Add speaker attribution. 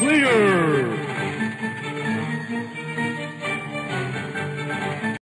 Speaker 1: clear.